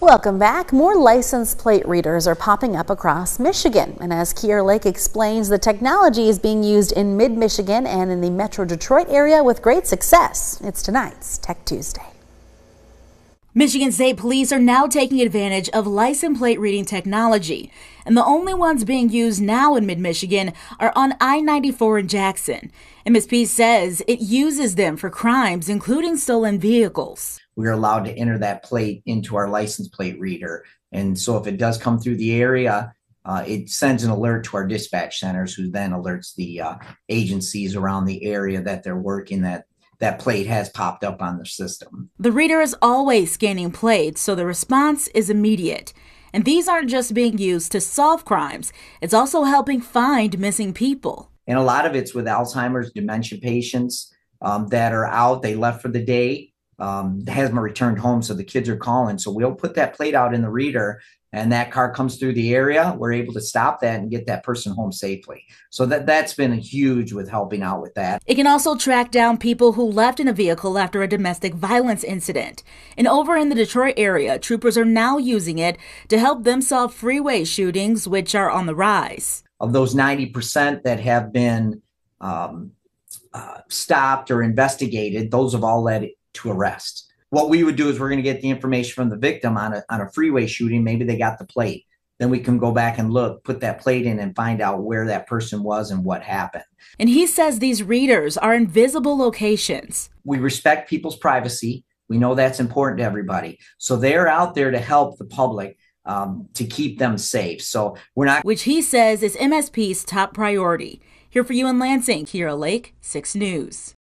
Welcome back. More license plate readers are popping up across Michigan. And as Kiera Lake explains, the technology is being used in mid Michigan and in the Metro Detroit area with great success. It's tonight's Tech Tuesday. Michigan State Police are now taking advantage of license plate reading technology, and the only ones being used now in mid Michigan are on I 94 in Jackson. MSP says it uses them for crimes, including stolen vehicles we're allowed to enter that plate into our license plate reader. And so if it does come through the area, uh, it sends an alert to our dispatch centers, who then alerts the uh, agencies around the area that they're working that that plate has popped up on the system. The reader is always scanning plates, so the response is immediate. And these aren't just being used to solve crimes, it's also helping find missing people. And a lot of it's with Alzheimer's, dementia patients um, that are out, they left for the day, um, hasn't returned home, so the kids are calling. So we'll put that plate out in the reader, and that car comes through the area. We're able to stop that and get that person home safely. So that that's been huge with helping out with that. It can also track down people who left in a vehicle after a domestic violence incident. And over in the Detroit area, troopers are now using it to help them solve freeway shootings, which are on the rise. Of those 90% that have been um, uh, stopped or investigated, those have all led to arrest. What we would do is we're going to get the information from the victim on a, on a freeway shooting. Maybe they got the plate. Then we can go back and look, put that plate in, and find out where that person was and what happened. And he says these readers are in visible locations. We respect people's privacy. We know that's important to everybody. So they're out there to help the public um, to keep them safe. So we're not. Which he says is MSP's top priority. Here for you in Lansing, Kiera Lake, 6 News.